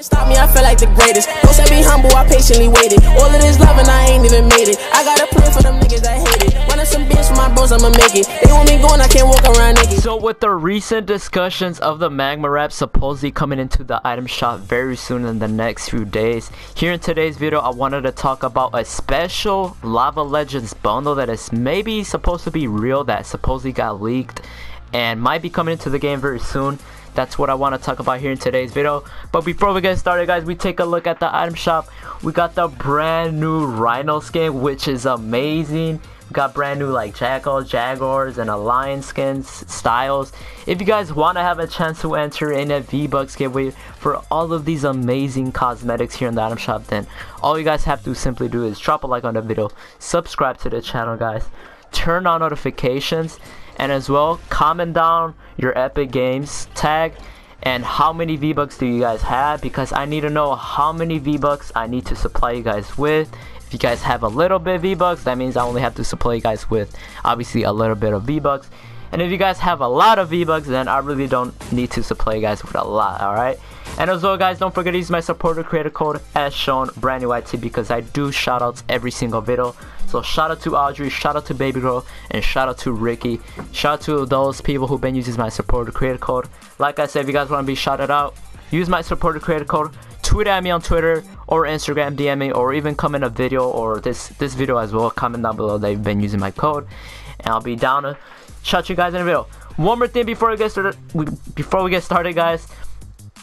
Stop me, I feel like the greatest. Don't say be humble, I patiently waited. All of this love and I ain't even made it. I got a plan for them niggas that hate it. Running some bitch for my bros, I'ma make it. They want me going, I can't walk around naked. So with the recent discussions of the Magma Wrap supposedly coming into the item shop very soon in the next few days, here in today's video I wanted to talk about a special Lava Legends bundle that is maybe supposed to be real that supposedly got leaked and might be coming into the game very soon. That's what I want to talk about here in today's video. But before we get started guys, we take a look at the item shop. We got the brand new Rhino skin which is amazing. We got brand new like Jackals, Jaguars, and Alliance skins, styles. If you guys want to have a chance to enter in a V-Bucks giveaway for all of these amazing cosmetics here in the item shop, then all you guys have to simply do is drop a like on the video, subscribe to the channel guys, turn on notifications, and as well comment down your epic games tag and how many v-bucks do you guys have because i need to know how many v-bucks i need to supply you guys with if you guys have a little bit v-bucks that means i only have to supply you guys with obviously a little bit of v-bucks and if you guys have a lot of V-Bucks, then I really don't need to supply you guys with a lot, alright? And as well, guys, don't forget to use my supporter creator code as shown, Brani YT, because I do shoutouts every single video. So shout out to Audrey, shout out to Baby Girl, and shout out to Ricky. Shout out to those people who've been using my supporter creator code. Like I said, if you guys want to be shouted out, use my supporter creator code. Tweet at me on Twitter or Instagram, DM me, or even comment a video or this this video as well. Comment down below that you've been using my code, and I'll be down to shout you guys in a video. One more thing before we get started, we, before we get started, guys.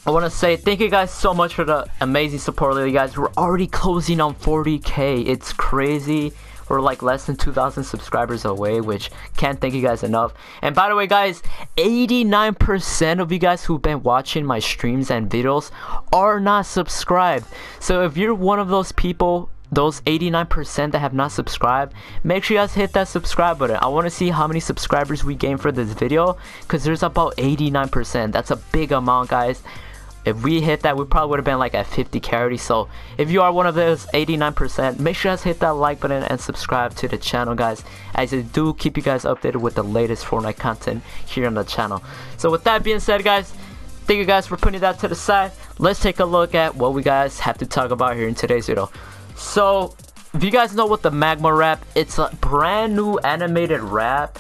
I want to say thank you guys so much for the amazing support you guys. We're already closing on 40k. It's crazy. We're like less than 2,000 subscribers away, which can't thank you guys enough. And by the way, guys, 89% of you guys who've been watching my streams and videos are not subscribed. So if you're one of those people those 89% that have not subscribed make sure you guys hit that subscribe button i want to see how many subscribers we gain for this video because there's about 89% that's a big amount guys if we hit that we probably would have been like at 50 carry. So if you are one of those 89% make sure guys hit that like button and subscribe to the channel guys as I do keep you guys updated with the latest Fortnite content here on the channel. So with that being said guys thank you guys for putting that to the side. Let's take a look at what we guys have to talk about here in today's video. So, if you guys know what the Magma Wrap, it's a brand new animated wrap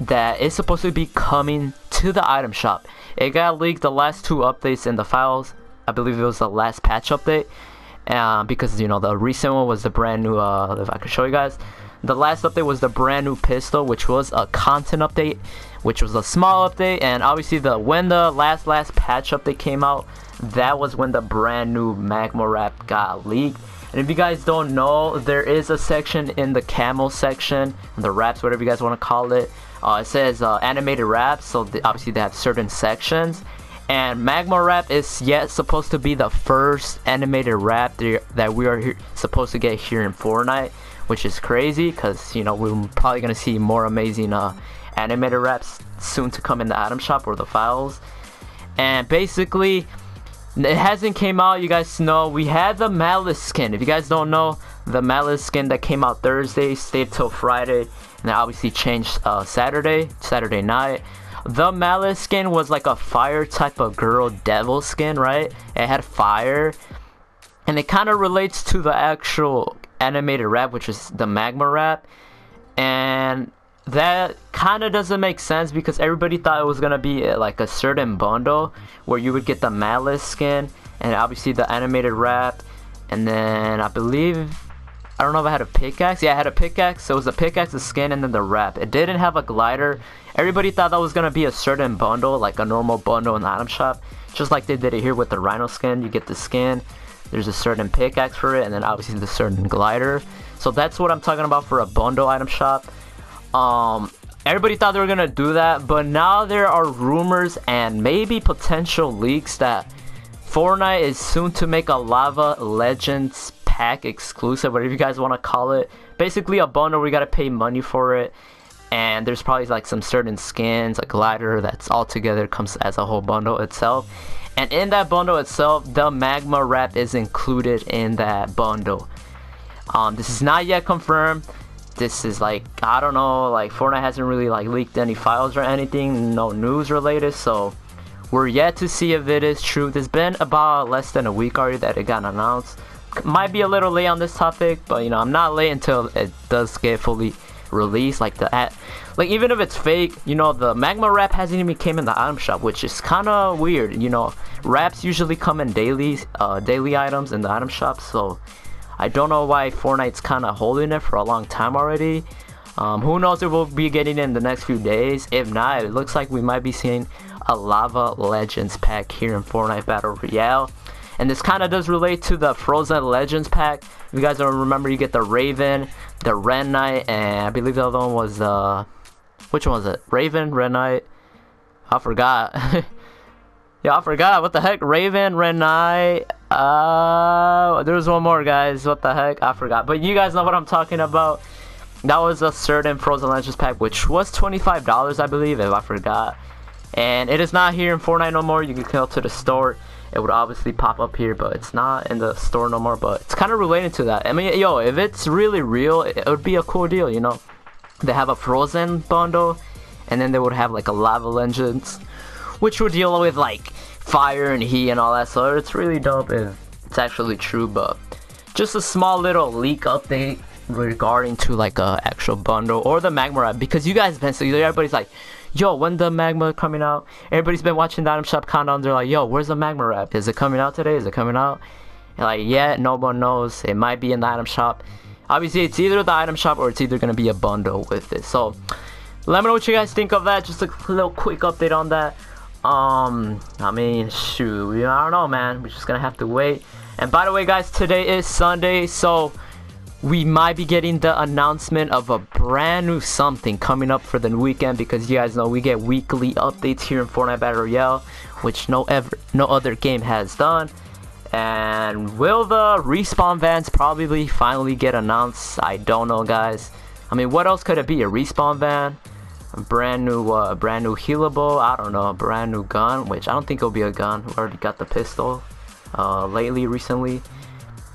that is supposed to be coming to the item shop. It got leaked the last two updates in the files. I believe it was the last patch update. Um, because, you know, the recent one was the brand new, uh, if I could show you guys. The last update was the brand new pistol, which was a content update, which was a small update. And obviously, the when the last, last patch update came out, that was when the brand new Magma Wrap got leaked. And if you guys don't know, there is a section in the camel section, the wraps, whatever you guys want to call it. Uh, it says uh, animated wraps, so obviously they have certain sections. And Magma Wrap is yet supposed to be the first animated wrap that we are supposed to get here in Fortnite, which is crazy because you know we're probably gonna see more amazing uh, animated wraps soon to come in the item shop or the files. And basically, it hasn't came out you guys know. We had the malice skin. If you guys don't know the malice skin that came out thursday stayed till friday and obviously changed uh, saturday saturday night. The malice skin was like a fire type of girl devil skin right? It had fire and it kind of relates to the actual animated wrap which is the magma wrap. And that kind of doesn't make sense because everybody thought it was gonna be uh, like a certain bundle where you would get the malice skin and obviously the animated wrap. And then I believe I don't know if I had a pickaxe. Yeah I had a pickaxe. So it was a pickaxe skin and then the wrap. It didn't have a glider. Everybody thought that was gonna be a certain bundle like a normal bundle in the item shop. Just like they did it here with the rhino skin. You get the skin. There's a certain pickaxe for it and then obviously the certain glider. So that's what I'm talking about for a bundle item shop um, everybody thought they were gonna do that, but now there are rumors and maybe potential leaks that Fortnite is soon to make a Lava Legends pack exclusive, whatever you guys want to call it. Basically, a bundle we gotta pay money for it, and there's probably like some certain skins, a glider that's all together comes as a whole bundle itself. And in that bundle itself, the Magma Wrap is included in that bundle. Um, this is not yet confirmed this is like I don't know like Fortnite hasn't really like leaked any files or anything no news related so we're yet to see if it is true. There's been about less than a week already that it got announced. Might be a little late on this topic, but you know, I'm not late until it does get fully released. Like the at, like even if it's fake, you know, the magma wrap hasn't even came in the item shop, which is kind of weird. You know, wraps usually come in daily, uh, daily items in the item shop, so I don't know why Fortnite's kind of holding it for a long time already. Um, who knows if we'll be getting it in the next few days. If not, it looks like we might be seeing a Lava Legends pack here in Fortnite Battle Royale. And this kind of does relate to the Frozen Legends pack. If you guys don't remember, you get the Raven, the Red Knight, and I believe the other one was, uh, which one was it? Raven, Red Knight? I forgot. yeah, I forgot. What the heck? Raven, Red Knight. Uh, there's one more, guys. What the heck? I forgot. But you guys know what I'm talking about. That was a certain Frozen Legends pack, which was $25, I believe, if I forgot and it is not here in Fortnite no more you can go to the store it would obviously pop up here but it's not in the store no more but it's kind of related to that I mean yo if it's really real it would be a cool deal you know they have a frozen bundle and then they would have like a lava legends which would deal with like fire and heat and all that so it's really dope if it's actually true but just a small little leak update regarding to like a actual bundle or the magma wrap because you guys been so everybody's like yo, when the magma coming out? Everybody's been watching the item shop countdown. They're like, yo, where's the magma wrap? Is it coming out today? Is it coming out? And like, yeah, no one knows. It might be in the item shop. Obviously, it's either the item shop or it's either gonna be a bundle with it. So, let me know what you guys think of that. Just a little quick update on that. Um, I mean, shoot, we, I don't know, man. We're just gonna have to wait. And by the way, guys, today is Sunday, so we might be getting the announcement of a brand new something coming up for the weekend because you guys know we get weekly updates here in Fortnite Battle Royale, which no ever no other game has done. And will the respawn vans probably finally get announced? I don't know, guys. I mean, what else could it be? A respawn van, brand new, uh, brand new healable. I don't know, a brand new gun, which I don't think it'll be a gun. We already got the pistol uh, lately, recently.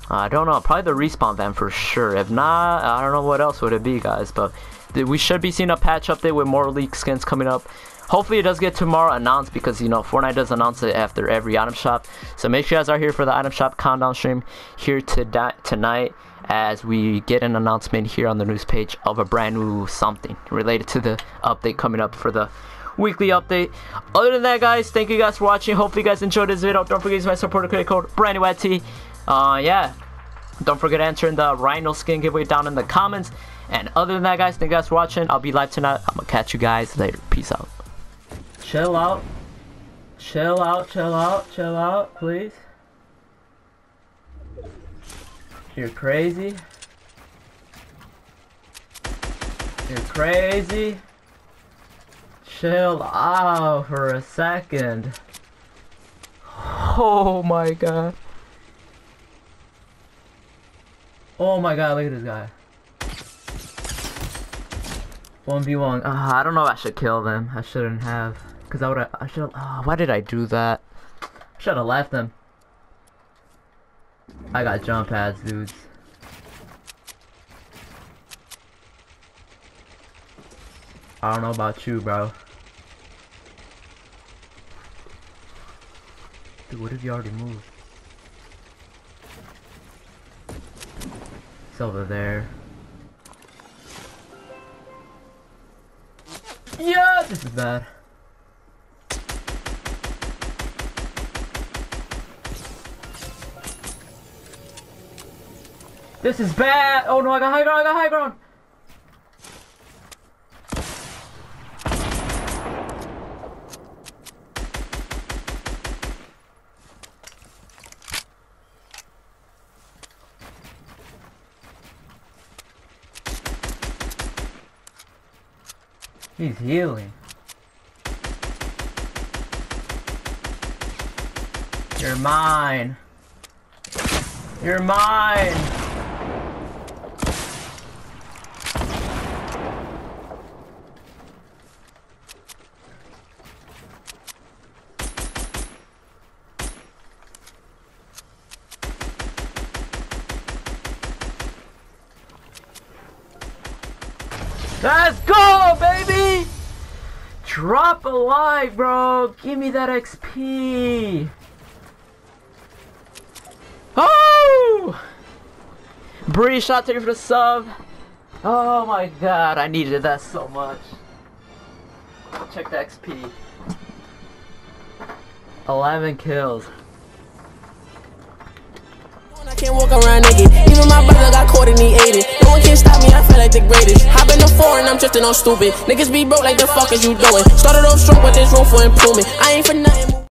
I don't know, probably the respawn van for sure. If not, I don't know what else would it be, guys. But we should be seeing a patch update with more leak skins coming up. Hopefully it does get tomorrow announced because, you know, Fortnite does announce it after every item shop. So make sure you guys are here for the item shop countdown stream here to tonight as we get an announcement here on the news page of a brand new something related to the update coming up for the weekly update. Other than that, guys, thank you guys for watching. Hopefully you guys enjoyed this video. Don't forget to use my supporter credit code BraniYT uh, yeah. Don't forget to enter in the Rhino skin giveaway down in the comments. And other than that, guys, thank you guys for watching. I'll be live tonight. I'm gonna catch you guys later. Peace out. Chill out. Chill out, chill out, chill out, please. You're crazy. You're crazy. Chill out for a second. Oh my god. Oh my god, look at this guy. 1v1. Uh, I don't know if I should kill them. I shouldn't have. Because I would have. I should have. Uh, why did I do that? Should have left them. I got jump pads, dudes. I don't know about you, bro. Dude, what if you already moved? It's over there. Yeah, this is bad. This is bad! Oh no, I got high ground, I got high ground! He's healing. You're mine. You're mine. Let's go, baby! Drop a like, bro. Give me that XP. Oh! Bree, shot to you for the sub. Oh my god, I needed that so much. Check the XP. 11 kills. I can't walk around. Even my brother got caught and he ate it. No one can stop me, I feel like the greatest. Hop in the foreign, I'm drifting on stupid. Niggas be broke like the fuck is you doing? Started off strong, but there's room for improvement. I ain't for nothing.